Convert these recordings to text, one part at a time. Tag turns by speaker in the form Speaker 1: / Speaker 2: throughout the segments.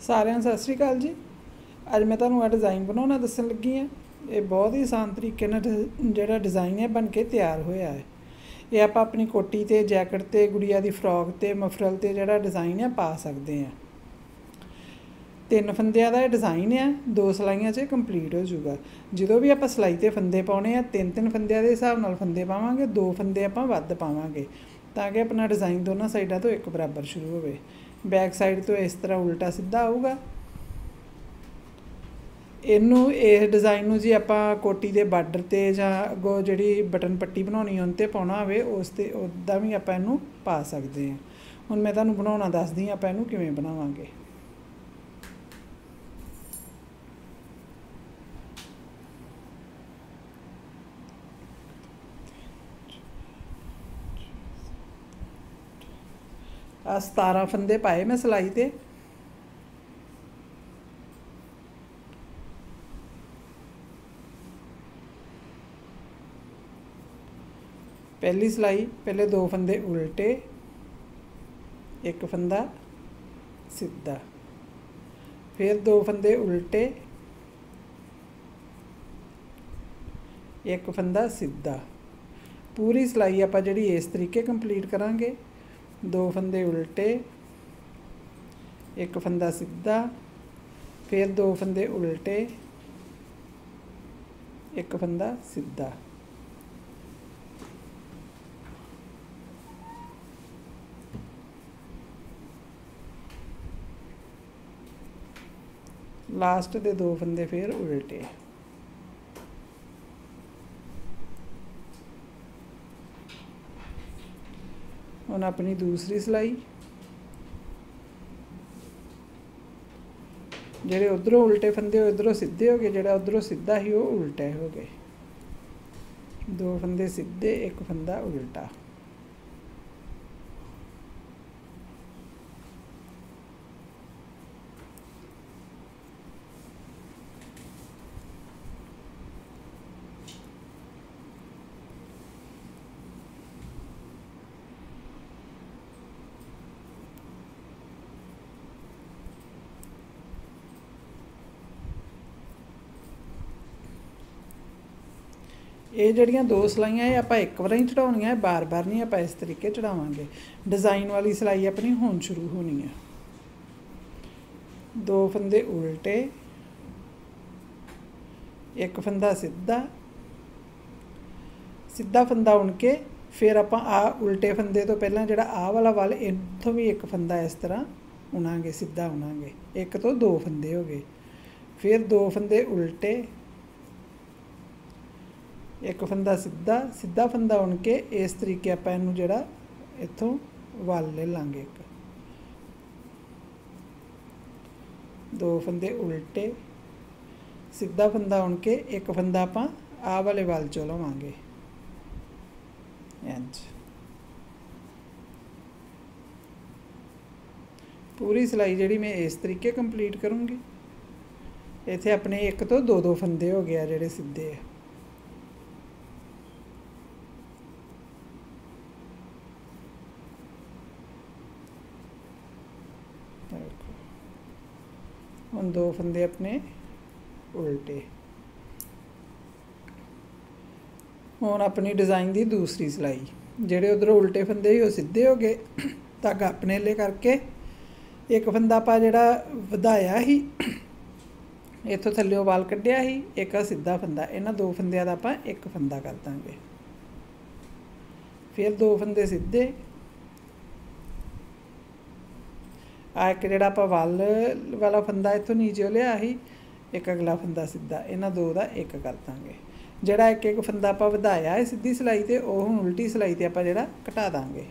Speaker 1: ਸਾਰਿਆਂ ਨੂੰ ਸਤਿ ਸ੍ਰੀ ਅਕਾਲ ਜੀ। ਅੱਜ ਮੈਂ ਤੁਹਾਨੂੰ ਇਹ ਡਿਜ਼ਾਈਨ ਬਣਾਉਣਾ ਦੱਸਣ ਲੱਗੀ ਹਾਂ। ਇਹ ਬਹੁਤ ਹੀ ਆਸਾਨ ਤਰੀਕੇ ਨਾਲ ਡਿ- ਜਿਹੜਾ ਡਿਜ਼ਾਈਨ ਹੈ, ਬਣ ਕੇ ਤਿਆਰ ਹੋਇਆ ਹੈ। ਇਹ ਆਪਾਂ ਆਪਣੀ ਕੋਟੀ ਤੇ, ਜੈਕਟ ਤੇ, ਗੁੜੀਆ ਦੀ ਫਰੋਕ ਤੇ, ਮਫਰਲ ਤੇ ਜਿਹੜਾ ਡਿਜ਼ਾਈਨ ਹੈ, ਪਾ ਸਕਦੇ ਹਾਂ। ਤਿੰਨ ਫੰਦਿਆਂ ਦਾ ਇਹ ਡਿਜ਼ਾਈਨ ਆ, ਦੋ ਸਲਾਈਆਂ 'ਚ ਕੰਪਲੀਟ ਹੋ ਜਾਊਗਾ। ਜਦੋਂ ਵੀ ਆਪਾਂ ਸਲਾਈ ਤੇ ਫੰਦੇ ਪਾਉਣੇ ਆ, ਤਿੰਨ ਤਿੰਨ ਫੰਦਿਆਂ ਦੇ ਹਿਸਾਬ ਨਾਲ ਫੰਦੇ ਪਾਵਾਂਗੇ, ਦੋ ਫੰਦੇ ਆਪਾਂ ਵੱਧ ਪਾਵਾਂਗੇ, ਤਾਂ ਕਿ ਆਪਣਾ ਡਿਜ਼ਾਈਨ ਦੋਨਾਂ ਸਾਈਡਾਂ ਤੋਂ ਇੱਕ ਬਰਾਬਰ ਸ਼ੁਰੂ ਹੋਵੇ। ਬੈਕ ਸਾਈਡ ਤੋਂ ਇਸ ਤਰ੍ਹਾਂ ਉਲਟਾ ਸਿੱਧਾ ਆਊਗਾ। ਇਹਨੂੰ, ਇਹ ਡਿਜ਼ਾਈਨ ਨੂੰ ਜੀ ਆਪਾਂ ਕੋਟੀ ਦੇ ਬਾਰਡਰ ਤੇ ਜਾਂ ਅੱਗੋਂ ਜਿਹੜੀ ਬਟਨ ਪੱਟੀ ਬਣਾਉਣੀ ਉਹਨ ਤੇ ਪਾਉਣਾ ਹੋਵੇ, ਉਸ ਤੇ ਉਦਾਂ ਵੀ ਆਪਾਂ ਇਹਨੂੰ ਪਾ ਸਕਦੇ ਹਾਂ ਹੁਣ ਮੈਂ ਤੁਹਾਨੂੰ ਬਣਾਉਣਾ ਦੱਸਦੀ ਹਾਂ ਆਪਾਂ ਇਹਨੂੰ ਕਿਵੇਂ ਬਣਾਵਾਂਗੇ। 17 ਫੰਦੇ ਪਾਏ ਮੈਂ ਸਲਾਈ ਤੇ। ਪਹਿਲੀ ਸਲਾਈ, ਪਹਿਲੇ ਦੋ ਫੰਦੇ ਉਲਟੇ, ਇੱਕ ਫੰਦਾ ਸਿੱਧਾ। ਫਿਰ ਦੋ ਫੰਦੇ ਉਲਟੇ, ਇੱਕ ਫੰਦਾ ਸਿੱਧਾ। ਪੂਰੀ ਸਲਾਈ ਆਪਾਂ ਜਿਹੜੀ ਇਸ ਤਰੀਕੇ ਕੰਪਲੀਟ ਕਰਾਂਗੇ। ਦੋ ਫੰਦੇ ਉਲਟੇ, ਇੱਕ ਫੰਦਾ ਸਿੱਧਾ, ਫਿਰ ਦੋ ਫੰਦੇ ਉਲਟੇ, ਇੱਕ ਫੰਦਾ ਸਿੱਧਾ। ਲਾਸਟ ਦੇ ਦੋ ਫੰਦੇ ਫਿਰ ਉਲਟੇ। ਹੁਣ ਆਪਣੀ ਦੂਸਰੀ ਸਲਾਈ। ਜਿਹੜੇ ਉਧਰੋਂ ਉਲਟੇ ਫੰਦੇ ਹੋਏ, ਉਧਰੋਂ ਸਿੱਧੇ ਹੋ ਗਏ, ਜਿਹੜਾ ਉਧਰੋਂ ਸਿੱਧਾ ਹੀ ਉਹ ਉਲਟੇ ਹੋ ਗਏ। ਦੋ ਫੰਦੇ ਸਿੱਧੇ, ਇੱਕ ਫੰਦਾ ਉਲਟਾ। ਇਹ ਜਿਹੜੀਆਂ ਦੋ ਸਲਾਈਆਂ, ਇਹ ਆਪਾਂ ਇੱਕ ਵਾਰ ਹੀ ਚੜਾਉਣੀਆਂ ਹੈ ਬਾਰ-ਬਾਰ ਨਹੀਂ ਆਪਾਂ ਇਸ ਤਰੀਕੇ ਚੜਾਵਾਂਗੇ। ਡਿਜ਼ਾਈਨ ਵਾਲੀ ਸਲਾਈ ਆਪਣੀ ਹੁਣ ਸ਼ੁਰੂ ਹੋਣੀ ਹੈ ਦੋ ਫੰਦੇ ਉਲਟੇ, ਇੱਕ ਫੰਦਾ ਸਿੱਧਾ ਸਿੱਧਾ ਫੰਦਾ ਉਣ ਕੇ ਫਿਰ ਆਪਾਂ ਆ ਉਲਟੇ ਫੰਦੇ ਤੋਂ ਪਹਿਲਾਂ ਜਿਹੜਾ ਆ ਵਾਲਾ ਵੱਲ, ਇੱਥੋਂ ਵੀ ਇੱਕ ਫੰਦਾ ਇਸ ਤਰ੍ਹਾਂ ਉਣਾਂਗੇ, ਸਿੱਧਾ ਉਣਾਂਗੇ। ਇੱਕ ਤੋਂ ਦੋ ਫੰਦੇ ਹੋ ਗਏ। ਫਿਰ ਦੋ ਫੰਦੇ ਉਲਟੇ ਇੱਕ ਫੰਦਾ ਸਿੱਧਾ ਸਿੱਧਾ ਫੰਦਾ ਉਣ ਕੇ ਇਸ ਤਰੀਕੇ ਆਪਾਂ ਇਹਨੂੰ ਜਿਹੜਾ ਇੱਥੋਂ ਵੱਲ ਲੈ ਲਾਂਗੇ ਇੱਕ। ਦੋ ਫੰਦੇ ਉਲਟੇ, ਸਿੱਧਾ ਫੰਦਾ ਉਣ ਕੇ ਇੱਕ ਫੰਦਾ ਆਪਾਂ ਆਹ ਵਾਲੇ ਵੱਲ ਚੋਂ ਲਵਾਂਗੇ। ਇੰਜ ਪੂਰੀ ਸਿਲਾਈ ਜਿਹੜੀ ਮੈਂ ਇਸ ਤਰੀਕੇ ਕੰਪਲੀਟ ਕਰੂੰਗੀ। ਇੱਥੇ ਆਪਣੇ ਇੱਕ ਤੋਂ ਦੋ ਦੋ ਫੰਦੇ ਹੋ ਗਏ ਆ ਜਿਹੜੇ ਸਿੱਧੇ ਆ। ਹੁਣ ਦੋ ਫੰਦੇ ਆਪਣੇ ਉਲਟੇ। ਹੁਣ ਆਪਣੀ ਡਿਜ਼ਾਈਨ ਦੀ ਦੂਸਰੀ ਸਲਾਈ। ਜਿਹੜੇ ਉਧਰੋਂ ਉਲਟੇ ਫੰਦੇ ਸੀ, ਉਹ ਸਿੱਧੇ ਹੋ ਗਏ। ਧਾਗਾ ਆਪਣੇ ਲਈ ਕਰਕੇ ਇੱਕ ਫੰਦਾ ਆਪਾਂ ਜਿਹੜਾ ਵਧਾਇਆ ਸੀ, ਇੱਥੋਂ ਥੱਲੇੋਂ ਵਾਲ ਕੱਢਿਆ ਸੀ, ਇੱਕ ਆ ਸਿੱਧਾ ਫੰਦਾ ਇਹਨਾਂ ਦੋ ਫੰਦਿਆਂ ਦਾ ਆਪਾਂ ਇੱਕ ਫੰਦਾ ਕਰ ਦਾਂਗੇ। ਫਿਰ ਦੋ ਫੰਦੇ ਸਿੱਧੇ ਆ ਇੱਕ ਜਿਹੜਾ ਆਪਾਂ ਵੱਲ ਵਾਲਾ ਫੰਦਾ ਇੱਥੋਂ ਨੀਚੇ ਲਿਆ ਸੀ, ਇੱਕ ਅਗਲਾ ਫੰਦਾ ਸਿੱਧਾ, ਇਹਨਾਂ ਦੋ ਦਾ ਇੱਕ ਕਰ ਦਾਂਗੇ। ਜਿਹੜਾ ਇੱਕ ਇੱਕ ਫੰਦਾ ਆਪਾਂ ਵਧਾਇਆ ਹੈ ਸਿੱਧੀ ਸਲਾਈ ਤੇ, ਉਹ ਹੁਣ ਉਲਟੀ ਸਲਾਈ ਤੇ ਆਪਾਂ ਜਿਹੜਾ ਘਟਾ ਦਾਂਗੇ।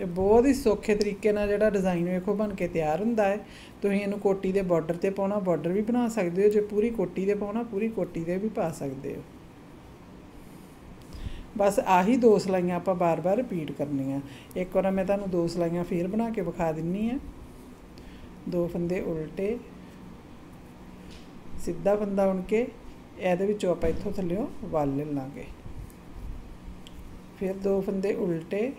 Speaker 1: ਇਹ ਬਹੁਤ ਹੀ ਸੌਖੇ ਤਰੀਕੇ ਨਾਲ ਜਿਹੜਾ ਡਿਜ਼ਾਈਨ ਵੇਖੋ ਬਣ ਕੇ ਤਿਆਰ ਹੁੰਦਾ ਹੈ। ਤੁਸੀਂ ਇਹਨੂੰ ਕੋਟੀ ਦੇ ਬਾਰਡਰ ਤੇ ਪਾਉਣਾ ਬਾਰਡਰ ਵੀ ਬਣਾ ਸਕਦੇ ਹੋ। ਜੇ ਪੂਰੀ ਕੋਟੀ ਦੇ ਪਾਉਣਾ, ਪੂਰੀ ਕੋਟੀ ਦੇ ਵੀ ਪਾ ਸਕਦੇ ਹੋ। ਬਸ ਆਹੀ ਦੋ ਸਲਾਈਆਂ ਆਪਾਂ ਬਾਰ-ਬਾਰ ਰਿਪੀਟ ਕਰਨੀਆਂ। ਇੱਕ ਵਾਰ ਮੈਂ ਤੁਹਾਨੂੰ ਦੋ ਸਲਾਈਆਂ ਫੇਰ ਬਣਾ ਕੇ ਵਿਖਾ ਦਿੰਨੀ ਆ ਦੋ ਫੰਦੇ ਉਲਟੇ, ਸਿੱਧਾ ਫੰਦਾ ਉਣ ਕੇ, ਇਹਦੇ ਵਿੱਚੋਂ ਆਪਾਂ ਇੱਥੋਂ ਥੱਲਿਓਂ ਵੱਲ ਲਾਂਗੇ। ਫਿਰ ਦੋ ਫੰਦੇ ਉਲਟੇ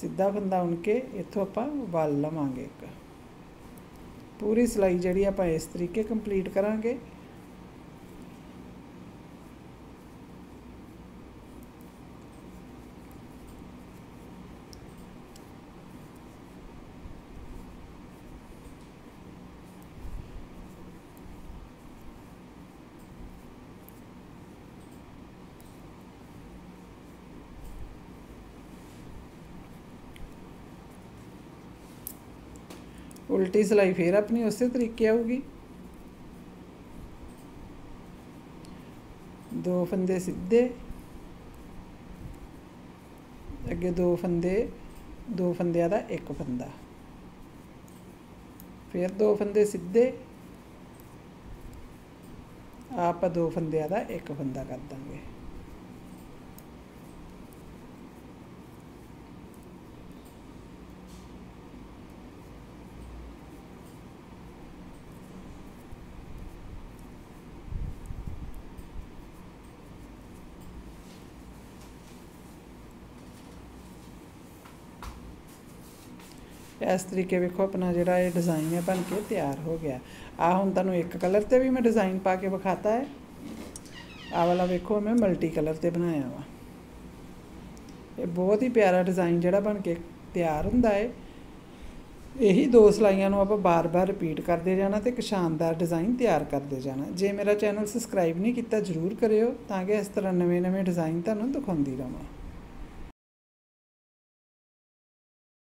Speaker 1: ਸਿੱਧਾ ਫੰਦਾ ਉਣ ਕੇ ਇੱਥੋਂ ਆਪਾਂ ਵੱਲ ਲਵਾਂਗੇ ਇੱਕ। ਪੂਰੀ ਸਲਾਈ ਜਿਹੜੀ ਆਪਾਂ ਇਸ ਤਰੀਕੇ ਕੰਪਲੀਟ ਕਰਾਂਗੇ ਉਲਟੀ ਸਲਾਈ ਫੇਰ ਆਪਣੀ ਉਸੇ ਤਰੀਕੇ ਆਊਗੀ। ਦੋ ਫੰਦੇ ਸਿੱਧੇ। ਅੱਗੇ ਦੋ ਫੰਦੇ, ਦੋ ਫੰਦਿਆਂ ਦਾ ਇੱਕ ਫੰਦਾ। ਫਿਰ ਦੋ ਫੰਦੇ ਸਿੱਧੇ। ਆਪਾਂ ਦੋ ਫੰਦਿਆਂ ਦਾ ਇੱਕ ਫੰਦਾ ਕਰ ਦਾਂਗੇ। ਇਸ ਤਰੀਕੇ ਵੇਖੋ, ਆਪਣਾ ਜਿਹੜਾ ਇਹ ਡਿਜ਼ਾਈਨ ਹੈ ਬਣ ਕੇ ਤਿਆਰ ਹੋ ਗਿਆ। ਆ ਹੁਣ ਤੁਹਾਨੂੰ ਇੱਕ ਕਲਰ ਤੇ ਵੀ ਮੈਂ ਡਿਜ਼ਾਈਨ ਪਾ ਕੇ ਵਿਖਾਤਾ ਹੈ। ਆ ਵਾਲਾ ਵੇਖੋ, ਮੈਂ ਮਲਟੀ ਕਲਰ ਤੇ ਬਣਾਇਆ ਵਾ। ਇਹ ਬਹੁਤ ਹੀ ਪਿਆਰਾ ਡਿਜ਼ਾਈਨ ਜਿਹੜਾ ਬਣ ਕੇ ਤਿਆਰ ਹੁੰਦਾ ਹੈ। ਇਹੀ ਦੋ ਸਲਾਈਆਂ ਨੂੰ ਆਪਾਂ ਬਾਰ-ਬਾਰ ਰਿਪੀਟ ਕਰਦੇ ਜਾਣਾ ਤੇ ਇੱਕ ਸ਼ਾਨਦਾਰ ਡਿਜ਼ਾਈਨ ਤਿਆਰ ਕਰਦੇ ਜਾਣਾ। ਜੇ ਮੇਰਾ ਚੈਨਲ ਸਬਸਕ੍ਰਾਈਬ ਨਹੀਂ ਕੀਤਾ, ਜਰੂਰ ਕਰਿਓ ਤਾਂ ਕਿ ਇਸ ਤਰ੍ਹਾਂ ਨਵੇਂ-ਨਵੇਂ ਡਿਜ਼ਾਈਨ ਤੁਹਾਨੂੰ ਦਿਖਾਉਂਦੀ ਰਹਾਂ